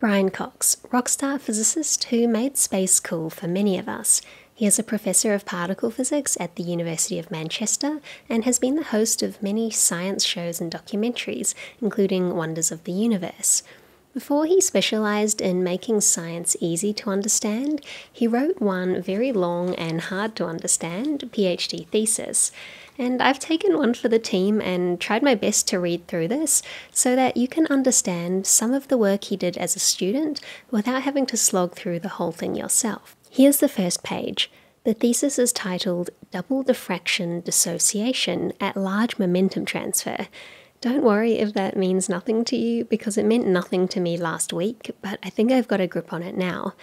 Brian Cox, rockstar physicist who made space cool for many of us. He is a professor of particle physics at the University of Manchester and has been the host of many science shows and documentaries, including Wonders of the Universe. Before he specialised in making science easy to understand, he wrote one very long and hard to understand PhD thesis and I've taken one for the team and tried my best to read through this so that you can understand some of the work he did as a student without having to slog through the whole thing yourself. Here's the first page. The thesis is titled Double Diffraction Dissociation at Large Momentum Transfer. Don't worry if that means nothing to you because it meant nothing to me last week, but I think I've got a grip on it now.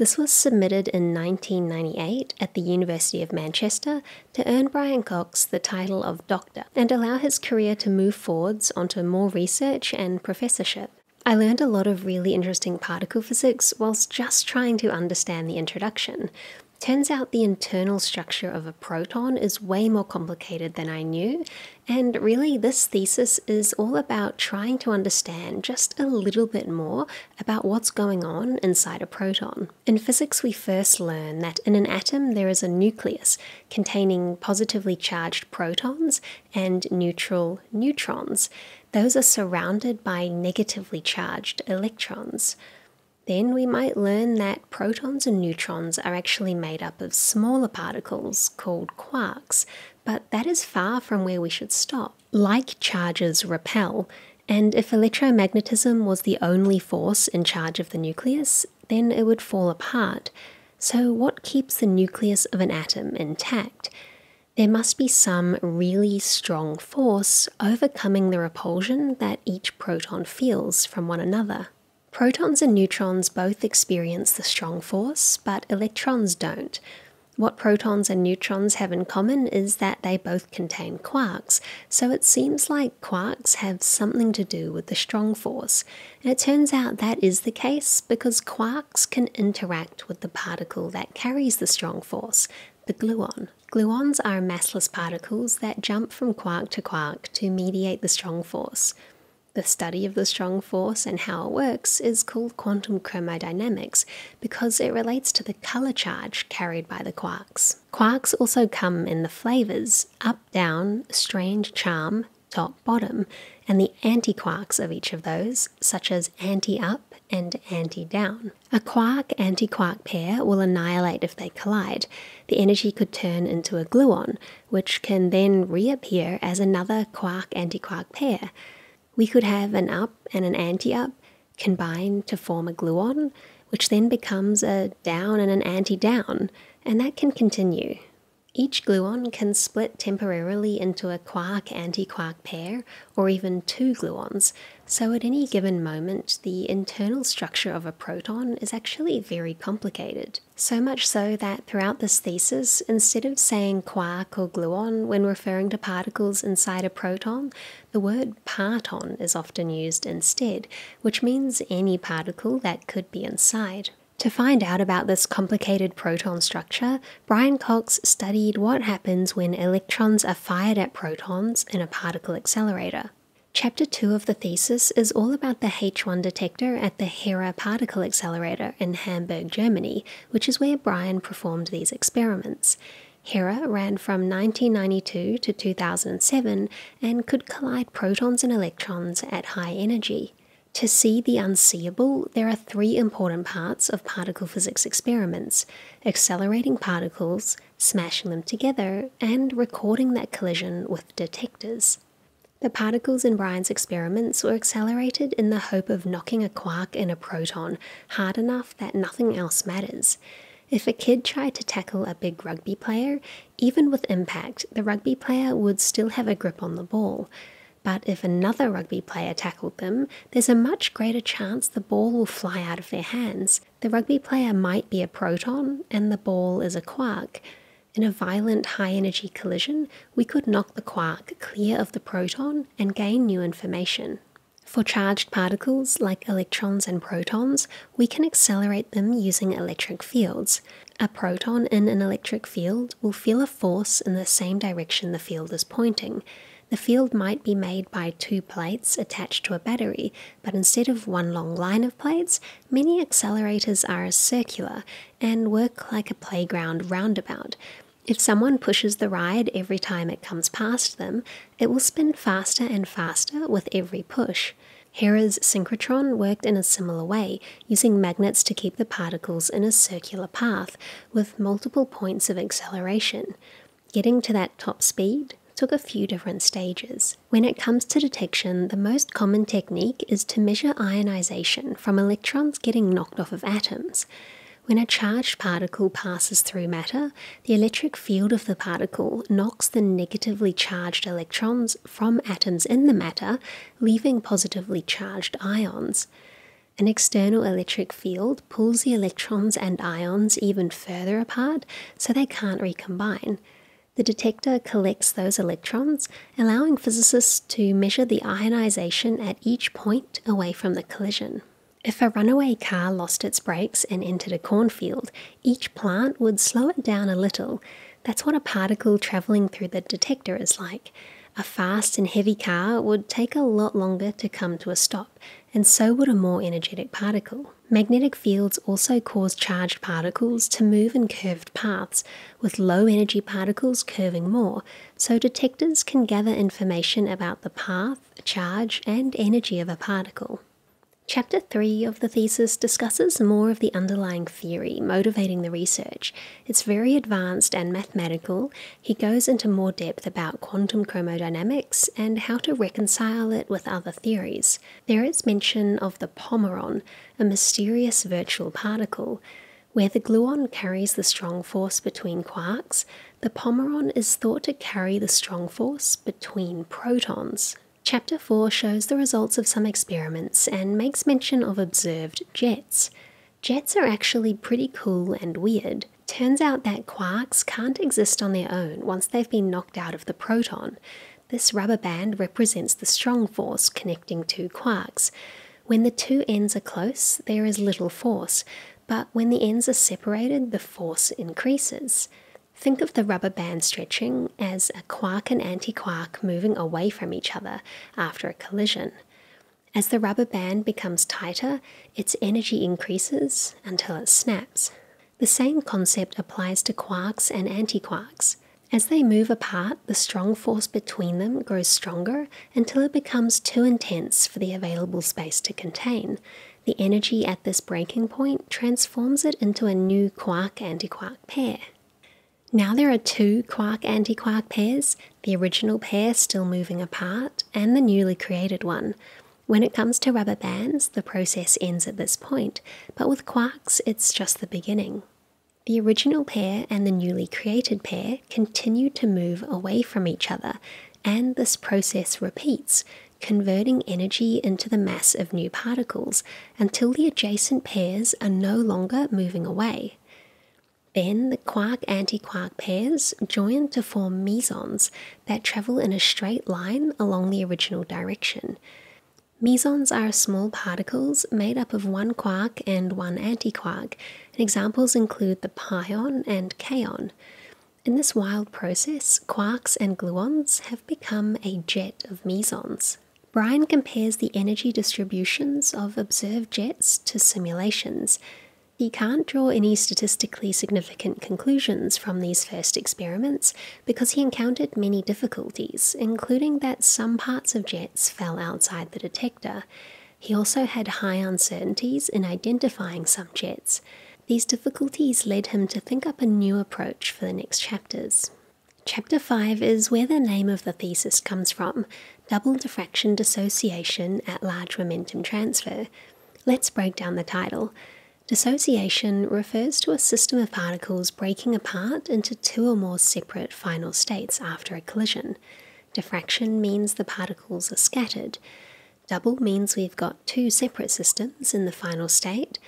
This was submitted in 1998 at the University of Manchester to earn Brian Cox the title of Doctor and allow his career to move forwards onto more research and professorship. I learned a lot of really interesting particle physics whilst just trying to understand the introduction, Turns out the internal structure of a proton is way more complicated than I knew, and really, this thesis is all about trying to understand just a little bit more about what's going on inside a proton. In physics, we first learn that in an atom there is a nucleus containing positively charged protons and neutral neutrons. Those are surrounded by negatively charged electrons then we might learn that protons and neutrons are actually made up of smaller particles called quarks, but that is far from where we should stop. Like charges repel, and if electromagnetism was the only force in charge of the nucleus, then it would fall apart. So, what keeps the nucleus of an atom intact? There must be some really strong force overcoming the repulsion that each proton feels from one another. Protons and neutrons both experience the strong force, but electrons don't. What protons and neutrons have in common is that they both contain quarks, so it seems like quarks have something to do with the strong force. And it turns out that is the case because quarks can interact with the particle that carries the strong force, the gluon. Gluons are massless particles that jump from quark to quark to mediate the strong force. The study of the strong force and how it works is called quantum chromodynamics because it relates to the color charge carried by the quarks. Quarks also come in the flavors up, down, strange, charm, top, bottom, and the antiquarks of each of those, such as anti up and anti down. A quark antiquark pair will annihilate if they collide. The energy could turn into a gluon, which can then reappear as another quark antiquark pair we could have an up and an anti-up combine to form a gluon, which then becomes a down and an anti-down, and that can continue. Each gluon can split temporarily into a quark anti-quark pair, or even two gluons, so at any given moment, the internal structure of a proton is actually very complicated. So much so that throughout this thesis, instead of saying quark or gluon when referring to particles inside a proton, the word parton is often used instead, which means any particle that could be inside. To find out about this complicated proton structure, Brian Cox studied what happens when electrons are fired at protons in a particle accelerator. Chapter 2 of the thesis is all about the H1 detector at the Hera Particle Accelerator in Hamburg, Germany, which is where Brian performed these experiments. Hera ran from 1992 to 2007 and could collide protons and electrons at high energy. To see the unseeable, there are three important parts of particle physics experiments accelerating particles, smashing them together, and recording that collision with detectors. The particles in Brian's experiments were accelerated in the hope of knocking a quark in a proton hard enough that nothing else matters. If a kid tried to tackle a big rugby player, even with impact, the rugby player would still have a grip on the ball. But if another rugby player tackled them, there's a much greater chance the ball will fly out of their hands. The rugby player might be a proton and the ball is a quark. In a violent high energy collision, we could knock the quark clear of the proton and gain new information. For charged particles like electrons and protons, we can accelerate them using electric fields. A proton in an electric field will feel a force in the same direction the field is pointing. The field might be made by two plates attached to a battery, but instead of one long line of plates, many accelerators are circular and work like a playground roundabout. If someone pushes the ride every time it comes past them, it will spin faster and faster with every push. Hera's synchrotron worked in a similar way, using magnets to keep the particles in a circular path with multiple points of acceleration. Getting to that top speed took a few different stages. When it comes to detection, the most common technique is to measure ionization from electrons getting knocked off of atoms. When a charged particle passes through matter, the electric field of the particle knocks the negatively charged electrons from atoms in the matter, leaving positively charged ions. An external electric field pulls the electrons and ions even further apart so they can't recombine. The detector collects those electrons, allowing physicists to measure the ionization at each point away from the collision. If a runaway car lost its brakes and entered a cornfield, each plant would slow it down a little. That's what a particle travelling through the detector is like. A fast and heavy car would take a lot longer to come to a stop, and so would a more energetic particle. Magnetic fields also cause charged particles to move in curved paths, with low energy particles curving more, so detectors can gather information about the path, charge, and energy of a particle. Chapter 3 of the thesis discusses more of the underlying theory motivating the research. It's very advanced and mathematical. He goes into more depth about quantum chromodynamics and how to reconcile it with other theories. There is mention of the pomeron, a mysterious virtual particle. Where the gluon carries the strong force between quarks, the pomeron is thought to carry the strong force between protons. Chapter 4 shows the results of some experiments and makes mention of observed jets. Jets are actually pretty cool and weird. Turns out that quarks can't exist on their own once they've been knocked out of the proton. This rubber band represents the strong force connecting two quarks. When the two ends are close, there is little force, but when the ends are separated, the force increases. Think of the rubber band stretching as a quark and antiquark moving away from each other after a collision. As the rubber band becomes tighter, its energy increases until it snaps. The same concept applies to quarks and antiquarks. As they move apart, the strong force between them grows stronger until it becomes too intense for the available space to contain. The energy at this breaking point transforms it into a new quark antiquark pair. Now there are two quark antiquark pairs, the original pair still moving apart, and the newly created one. When it comes to rubber bands, the process ends at this point, but with quarks, it's just the beginning. The original pair and the newly created pair continue to move away from each other, and this process repeats, converting energy into the mass of new particles until the adjacent pairs are no longer moving away. Then the quark antiquark pairs join to form mesons that travel in a straight line along the original direction. Mesons are small particles made up of one quark and one antiquark. Examples include the pion and kaon. In this wild process, quarks and gluons have become a jet of mesons. Brian compares the energy distributions of observed jets to simulations. He can't draw any statistically significant conclusions from these first experiments because he encountered many difficulties, including that some parts of jets fell outside the detector. He also had high uncertainties in identifying some jets. These difficulties led him to think up a new approach for the next chapters. Chapter 5 is where the name of the thesis comes from double diffraction dissociation at large momentum transfer. Let's break down the title. Dissociation refers to a system of particles breaking apart into two or more separate final states after a collision. Diffraction means the particles are scattered. Double means we've got two separate systems in the final state.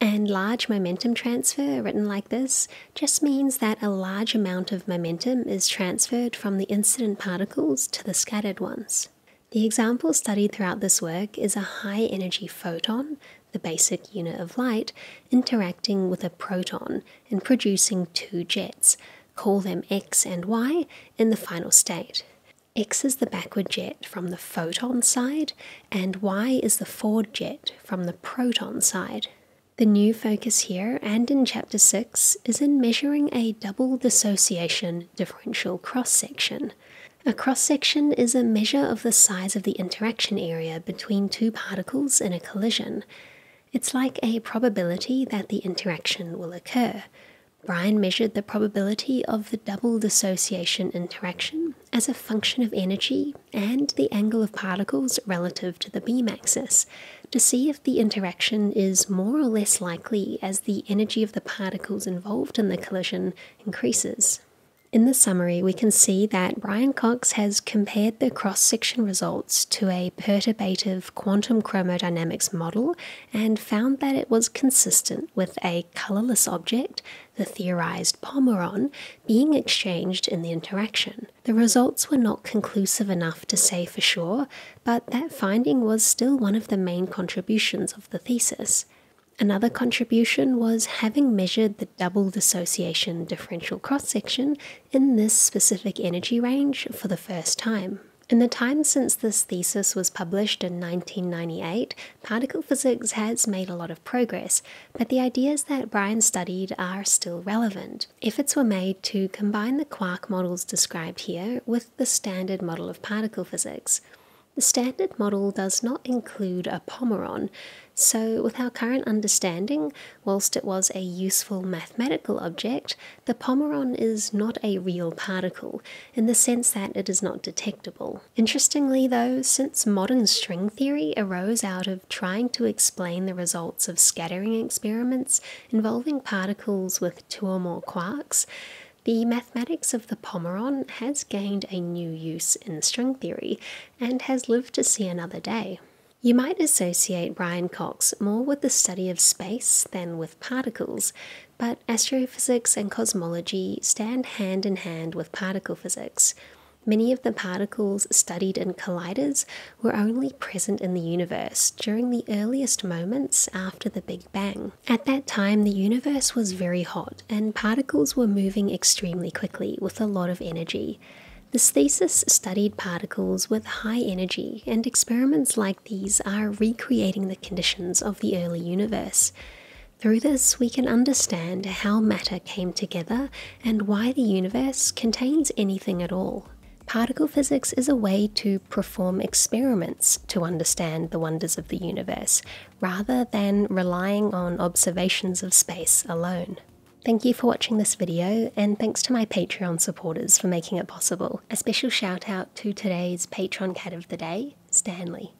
And large momentum transfer, written like this, just means that a large amount of momentum is transferred from the incident particles to the scattered ones. The example studied throughout this work is a high energy photon the basic unit of light, interacting with a proton and producing two jets, call them X and Y, in the final state. X is the backward jet from the photon side, and Y is the forward jet from the proton side. The new focus here and in Chapter 6 is in measuring a double dissociation differential cross section. A cross section is a measure of the size of the interaction area between two particles in a collision. It's like a probability that the interaction will occur. Brian measured the probability of the double dissociation interaction as a function of energy and the angle of particles relative to the beam axis to see if the interaction is more or less likely as the energy of the particles involved in the collision increases. In the summary, we can see that Brian Cox has compared the cross section results to a perturbative quantum chromodynamics model and found that it was consistent with a colorless object, the theorized Pomeron, being exchanged in the interaction. The results were not conclusive enough to say for sure, but that finding was still one of the main contributions of the thesis. Another contribution was having measured the double dissociation differential cross section in this specific energy range for the first time. In the time since this thesis was published in 1998, particle physics has made a lot of progress, but the ideas that Brian studied are still relevant. Efforts were made to combine the quark models described here with the standard model of particle physics. The standard model does not include a Pomeron, so with our current understanding, whilst it was a useful mathematical object, the Pomeron is not a real particle, in the sense that it is not detectable. Interestingly though, since modern string theory arose out of trying to explain the results of scattering experiments involving particles with two or more quarks, the mathematics of the Pomeron has gained a new use in string theory and has lived to see another day. You might associate Brian Cox more with the study of space than with particles, but astrophysics and cosmology stand hand in hand with particle physics. Many of the particles studied in colliders were only present in the universe during the earliest moments after the Big Bang. At that time, the universe was very hot, and particles were moving extremely quickly with a lot of energy. This thesis studied particles with high energy, and experiments like these are recreating the conditions of the early universe. Through this, we can understand how matter came together and why the universe contains anything at all. Particle physics is a way to perform experiments to understand the wonders of the universe, rather than relying on observations of space alone. Thank you for watching this video, and thanks to my Patreon supporters for making it possible. A special shout out to today's Patron Cat of the Day, Stanley.